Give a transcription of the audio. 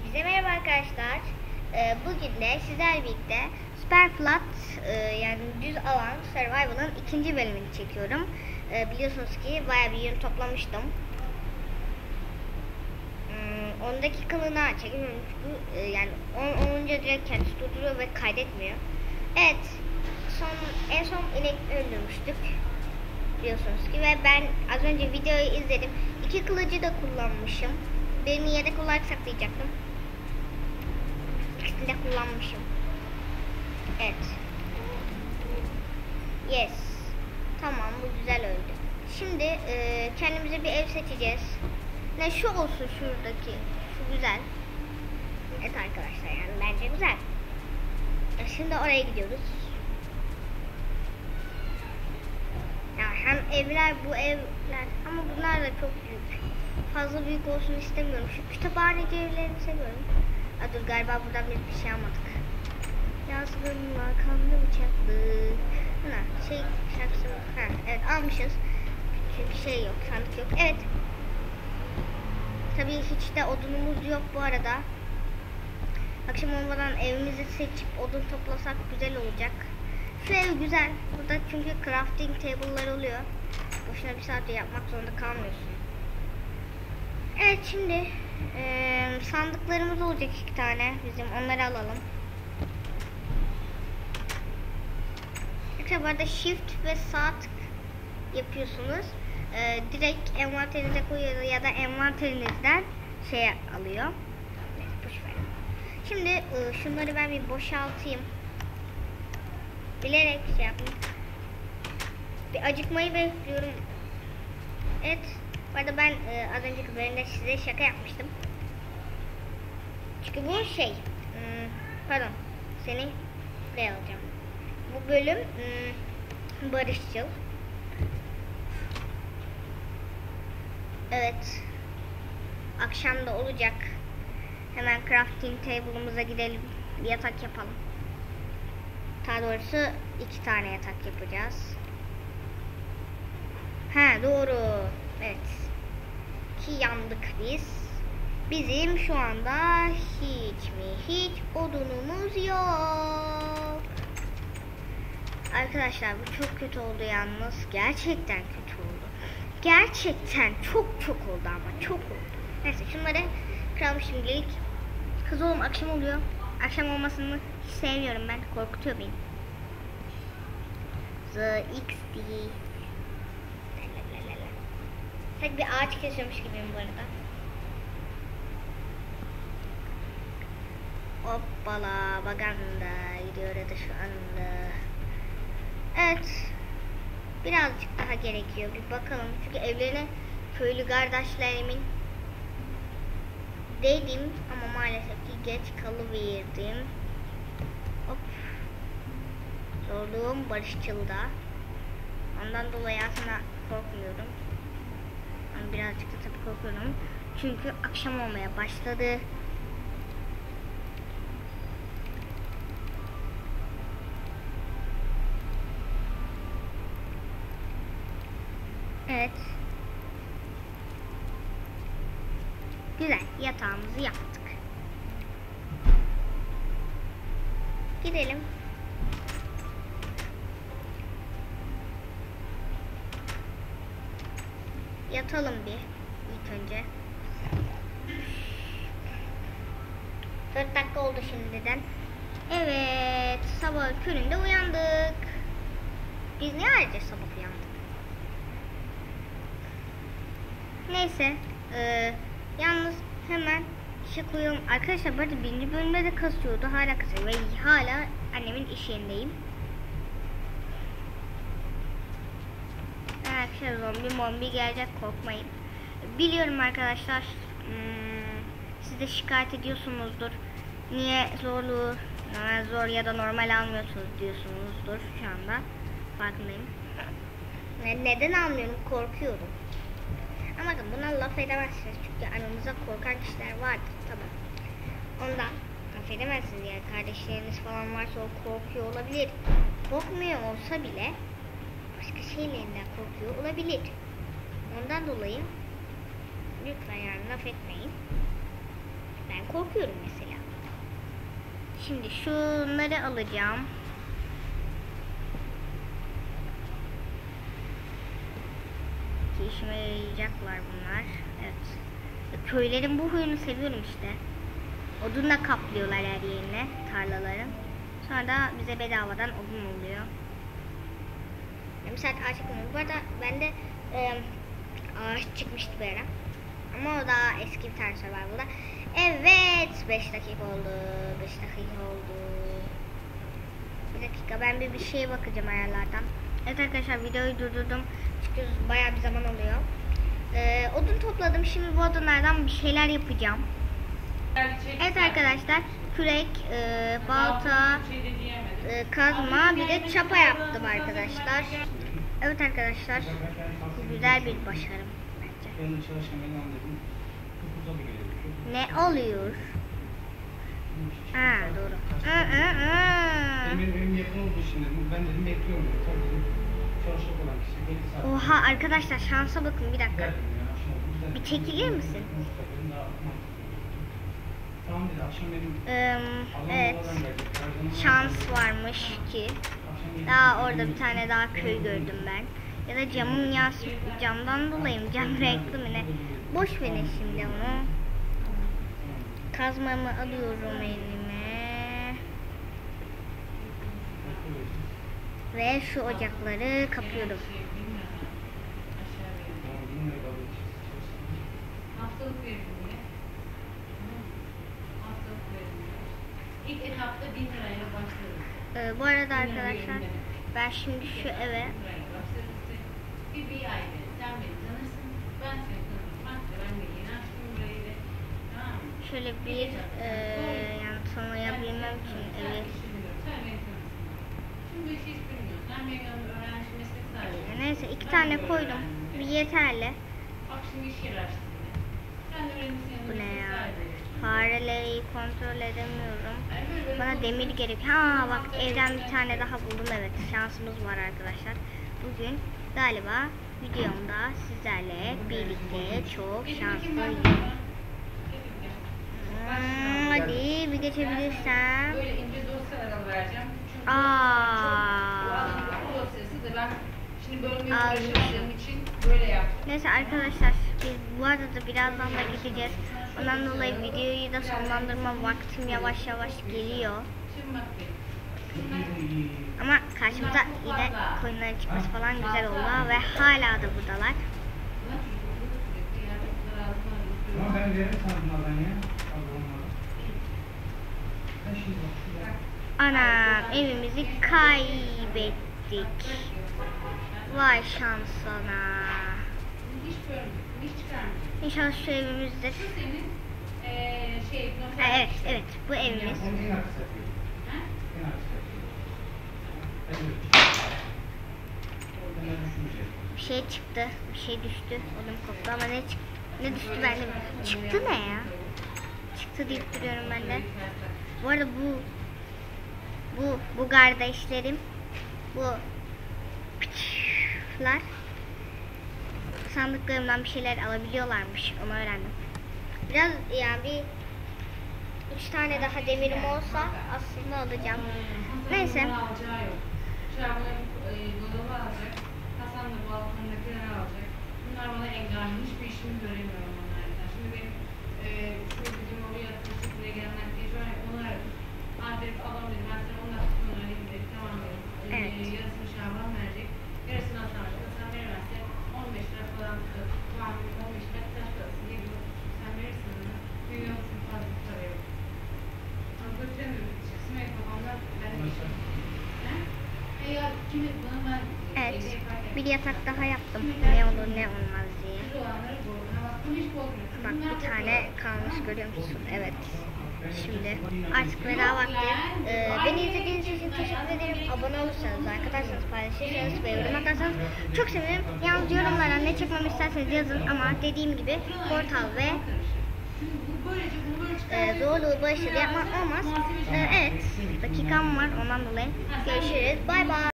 Hepinize merhaba arkadaşlar. Ee, bugün de sizlerle birlikte Super Flat e, yani düz alan Survival'ın ikinci bölümünü çekiyorum. Ee, biliyorsunuz ki bayağı bir yün toplamıştım. Hmm, 10 dakikalığına çekemiyorum çünkü e, yani 10 olunca direkt kendisi durduruyor ve kaydetmiyor. Evet, son en son inek öldürmüştük biliyorsunuz ki ve ben az önce videoyu izledim. İki kılıcı da kullanmışım. Birini yedek olarak saklayacaktım. İkisini de kullanmışım. Evet. Yes. Tamam bu güzel öldü. Şimdi e, kendimize bir ev seçeceğiz. Ne şu olsun şuradaki. Şu güzel. Evet arkadaşlar yani bence güzel. E, Şimdi oraya gidiyoruz. Ya hem evler bu evler ama bunlar da çok büyük. Fazla büyük olsun istemiyorum. Şu kütüphaneci evlerini seviyorum. Aa, dur galiba buradan biz bir şey almadık. Yazgın makamlı bıçaklı. Ha, şey şarkısı ha, evet almışız. Çünkü şey yok, sandık yok. Evet. Tabii hiç de odunumuz yok bu arada. Akşam olmadan evimizi seçip odun toplasak güzel olacak. Şu ev güzel. Burada çünkü crafting table'lar oluyor. Boşuna bir saatte yapmak zorunda kalmıyorsun. Evet şimdi eee, sandıklarımız olacak iki tane bizim onları alalım. Arkadaşlar bu arada shift ve sağ tık yapıyorsunuz. Eee, direkt envanterinize koyuyor ya da envanterinizden şey alıyor. Neyse boş ver. Şimdi şunları ben bir boşaltayım. Bilerek şey yaptım. Bir acıkmayı bekliyorum. Evet. Bu ben e, az önceki bölümde size şaka yapmıştım. Çünkü bu şey, hmm, pardon, seni buraya alacağım. Bu bölüm hmm, barışçıl. Evet. Akşam da olacak. Hemen crafting table'ımıza gidelim. Bir yatak yapalım. Daha doğrusu iki tane yatak yapacağız. Ha doğru. Evet. Ki yandık biz. Bizim şu anda hiç mi hiç odunumuz yok. Arkadaşlar bu çok kötü oldu yalnız. Gerçekten kötü oldu. Gerçekten çok çok oldu ama çok oldu. Neyse şunları kıralım şimdilik. Kız oğlum akşam oluyor. Akşam olmasını hiç sevmiyorum ben. Korkutuyor beni. The XD. Sanki bir ağaç kesiyormuş gibiyim bu arada. Hoppala baganda gidiyor ya da şu anda. Evet. Birazcık daha gerekiyor. Bir bakalım. Çünkü evlerine köylü kardeşlerimin dedim ama maalesef ki geç kalıverdim. Hop. Zorluğum barışçılda. Ondan dolayı aslında korkmuyorum. Ama birazcık da tabii korkuyorum. Çünkü akşam olmaya başladı. Evet. Güzel. Yatağımızı yaptık. Gidelim. Yatalım bir ilk önce. 4 dakika oldu şimdiden. Evet, sabah köründe uyandık. Biz niye ayrıca sabah uyandık? Neyse, e, yalnız hemen işe koyuyorum. Arkadaşlar bu arada birinci bölümde de kasıyordu. Hala kasıyor ve hala annemin iş yerindeyim. Arkadaşlar zombi mombi gelecek korkmayın. Biliyorum arkadaşlar hmm, siz de şikayet ediyorsunuzdur. Niye zorluğu zor ya da normal almıyorsunuz diyorsunuzdur şu anda. Farkındayım. Ne- Neden almıyorum? Korkuyorum. Ama buna laf edemezsiniz. Çünkü aranızda korkan kişiler vardır. Tamam. Ondan laf edemezsiniz. Yani kardeşleriniz falan varsa o korkuyor olabilir. Korkmuyor olsa bile başka şeylerinden korkuyor olabilir. Ondan dolayı lütfen yani laf etmeyin. Ben korkuyorum mesela. Şimdi şunları alacağım. Ki işime yarayacaklar bunlar. Evet. Köylerin bu huyunu seviyorum işte. Odunla kaplıyorlar her yerine tarlaların. Sonra da bize bedavadan odun oluyor. Mesela ağaç çıkmıyor. Bu arada bende e, ağaç çıkmıştı bir ara. Ama o daha eski bir tane var burada. Evet 5 dakika oldu. 5 dakika oldu. Bir dakika ben bir bir şeye bakacağım ayarlardan. Evet arkadaşlar videoyu durdurdum. Çünkü bayağı bir zaman oluyor. Ee, odun topladım. Şimdi bu odunlardan bir şeyler yapacağım. Evet arkadaşlar kürek, e, balta, e, kazma bir de çapa yaptım arkadaşlar. Evet arkadaşlar güzel bir başarım bence. Ben de çalışan anladım. 9'a mı geliyor? Ne oluyor? Ha doğru. Aa, aa, aa. Benim evim yakın olduğu için dedim. Ben dedim bekliyorum. dedim. Tabii dedim. Çalışacak olan kişi 7 saat. Oha arkadaşlar şansa bakın bir dakika. Bir çekilir misin? Mustafa dedim, daha mantıklı. Tamam dedi akşam benim Ee, Allah'ın evet şans varmış ki. Daha orada bir tane daha köy gördüm ben. Ya da camım yans camdan dolayı mı? Cam renkli mi ne? Boş verin şimdi onu. Kazmamı alıyorum elime. Ve şu ocakları kapıyorum. Çalışsın. Haftalık verimli. Haftalık verimli. İlk etapta 1000 lirayla başlarız. Ee, bu arada arkadaşlar ben şimdi şu eve 1000 lirayla başlarız. Bir, bir verir. Sen beni tanırsın. Ben seni tanırım. Bak ben de yeni açtım burayı da. Tamam mı? şöyle bir e, yani tanıyabilmem için tanırsın. Şimdi hiç bilmiyorsun. Sen benim yanımda öğrenci meslek sahibi. neyse iki tane koydum. Bir yeterli. Bak şimdi iş yeri. Sen öğrencisin yanında Bu ne ya? Fareleri kontrol edemiyorum. Bana demir gerek. Ha bak evden bir tane daha buldum evet. Şansımız var arkadaşlar. Bugün galiba videomda sizlerle birlikte çok şanslıyım. Hmm, hadi bir geçebilirsem. Aa. şimdi uğraşamadığım için böyle yaptım. Neyse arkadaşlar biz bu arada birazdan da gideceğiz. Ondan dolayı videoyu da sonlandırma vaktim yavaş yavaş geliyor. Ama karşımıza yine koyunların çıkması falan güzel oldu ve hala da buradalar. Anam evimizi kaybettik. Vay şansına. İnşallah şu evimizdir. Şu senin eee şey, Ha, evet evet bu evimiz. Onu en arkası yapıyor. Ha? En arkası yapıyor. Ben öyle Ben öyle düşünmeyeceğim. Bir şey çıktı. Bir şey düştü. Oğlum koptu ama ne çıktı? Ne düştü ben de. Çıktı ne ya? Çıktı deyip duruyorum ben de. Bu arada bu bu bu kardeşlerim bu piçler sandıklarımdan bir şeyler alabiliyorlarmış. Onu öğrendim. Biraz yani bir üç tane daha demirim olsa aslında alacağım. Neyse. E. Bunlar bana engel. Hiçbir işimi göremiyorum onlardan. Şimdi benim e, şu bizim oraya taşıp buraya gelenler diye şöyle onu aradım. Ah dedim adam dedim ben sana 10 dakika sonra arayayım dedim. Tamam dedim. E, Evet. yarısını Şaban verecek. Yarısını Hasan verecek. Hasan veremezse 15 lira falan e, tamam 15 lira taş parası diye bir sen verirsin bana. Milyon fazla bir para yok. Ama götüremiyorum. Çıksın ve kafamda ben de Nasıl? Ha? E ya kimi bana ben Evet. evde yaparken- Bir yatak daha yaptım. Ne olur ne olmaz diye. Bak bir tane kalmış görüyor musun? Evet. Şimdi artık veda vakti. Ee, beni izlediğiniz için teşekkür ederim. Abone olursanız, arkadaşlarınız paylaşırsanız ve yorum atarsanız çok sevinirim. Yalnız yorumlara ne çekmemi isterseniz yazın ama dediğim gibi portal ve e, zorluğu başarı yapmak olmaz. Ee, evet dakikam var ondan dolayı. Görüşürüz. Bay bay.